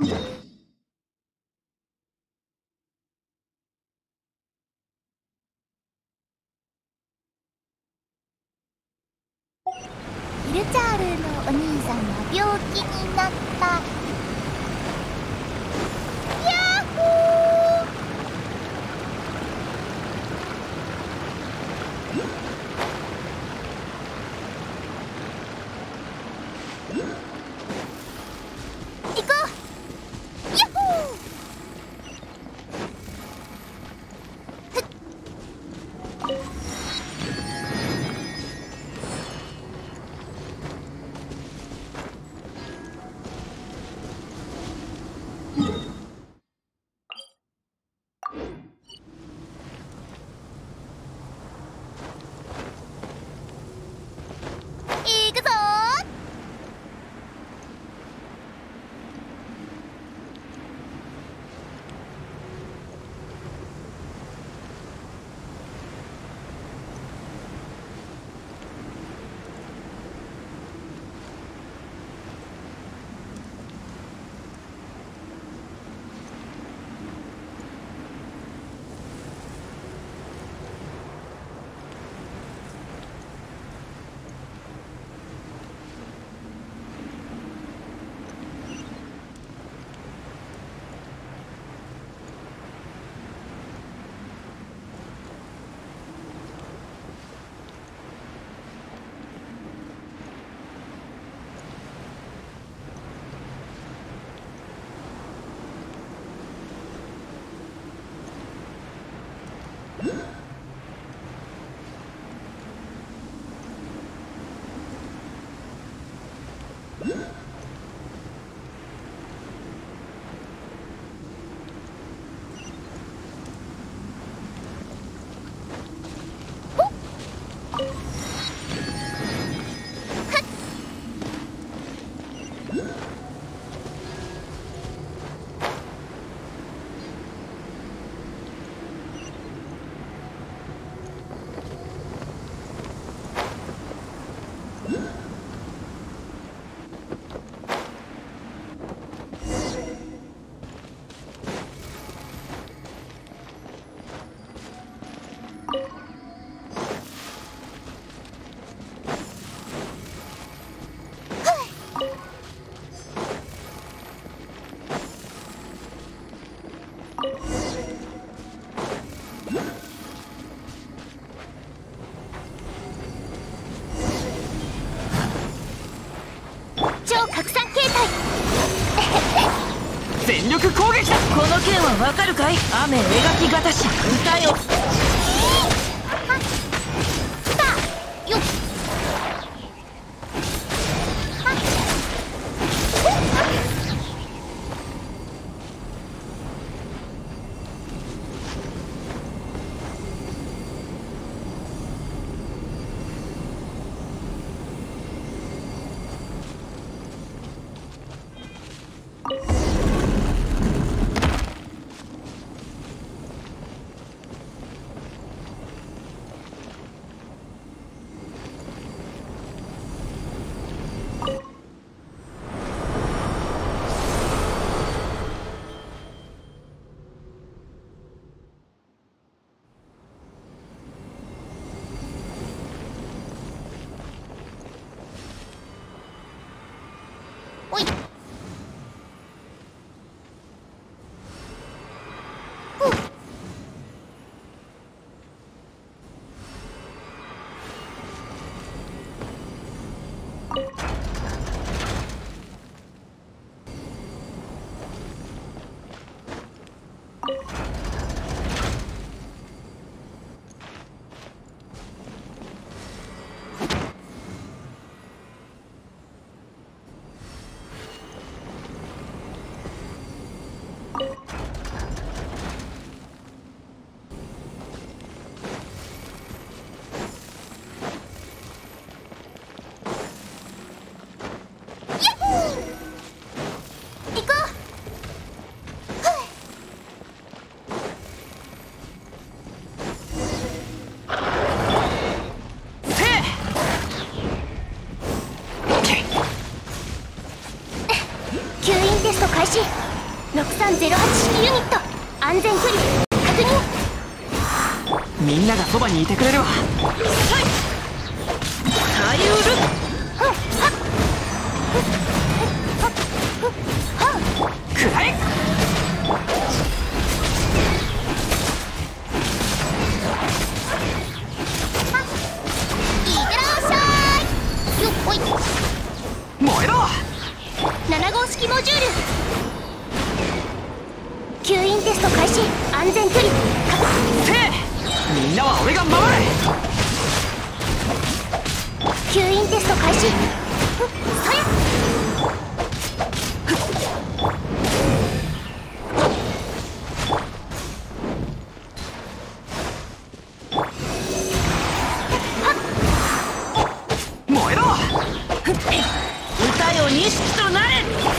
イルチャールのお兄さんが病気になった。全わかるかい？雨描きがたし歌よ。08式ユニット。安全距離。確認。みんながそばにいてくれるわ。タイウルくらえいってらっしゃい。よっほい。燃えろ7号式モジュール。吸引テスト開始。安全距離。みんなは俺が守る吸引テスト開始の錦となれ。